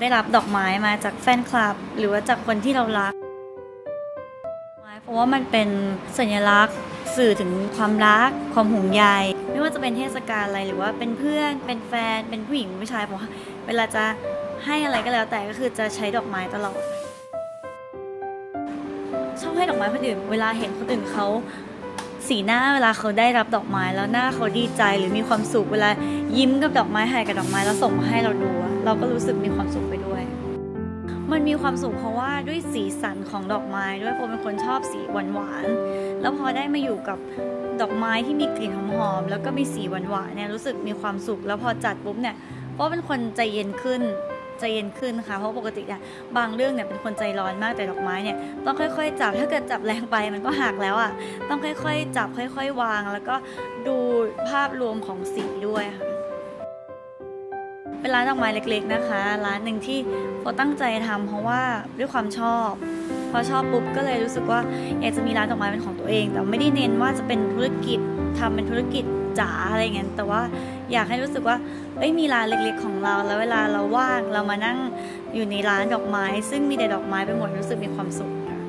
ได้รับดอกไม้มาจากแฟนคลับ หรือว่าจากคนที่เรารักเพราะว่ามันเป็นสัญลักษณ์สื่อถึงความรัก ความห่วงใยไม่ว่าจะเป็นเทศกาลอะไรหรือว่าเป็นเพื่อน เป็นแฟน เป็นผู้หญิงผู้ชายผมเวลาจะให้อะไรก็แล้วแต่ก็คือจะใช้ดอกไม้ตลอดชอบให้ดอกไม้คนอื่น เวลาเห็นคนอื่นเขา สีหน้าเวลาเขาได้รับดอกไม้แล้วหน้าเขาดีใจหรือมีความสุขเวลายิ้มกับดอกไม้ถ่ายกับดอกไม้แล้วส่งมาให้เราดูเราก็รู้สึกมีความสุขไปด้วย มันมีความสุขเพราะว่าด้วยสีสันของดอกไม้ด้วยโฟเป็นคนชอบสีหวานๆแล้วพอได้มาอยู่กับดอกไม้ที่มีกลิ่นหอมๆแล้วก็มีสีหวานๆเนี่ยรู้สึกมีความสุขแล้วพอจัดปุ๊บเนี่ยโฟเป็นคนใจเย็นขึ้น ใจเย็นขึ้นค่ะ เพราะปกติเนี่ยบางเรื่องเนี่ยเป็นคนใจร้อนมากแต่ดอกไม้เนี่ยต้องค่อยๆ จับถ้าเกิดจับแรงไปมันก็หักแล้วอะต้องค่อยๆ จับค่อย ๆ วาง แล้วก็ดูภาพรวมของสีด้วยค่ะเป็นร้านดอกไม้เล็กๆนะคะ ร้านหนึ่งที่โฟตั้งใจทำเพราะว่าด้วยความชอบพอชอบปุ๊บก็เลยรู้สึกว่าอยากจะมีร้านดอกไม้เป็นของตัวเอง แต่ไม่ได้เน้นว่าจะเป็นธุรกิจทำเป็นธุรกิจจ๋าอะไรเงี้ยแต่ว่า อยากให้รู้สึกว่าเอ้ยมีร้านเล็กๆของเรา แล้วเวลาเราว่างเรามานั่งอยู่ในร้านดอกไม้ ซึ่งมีแต่ดอกไม้ไปหมดรู้สึกมีความสุขค่ะ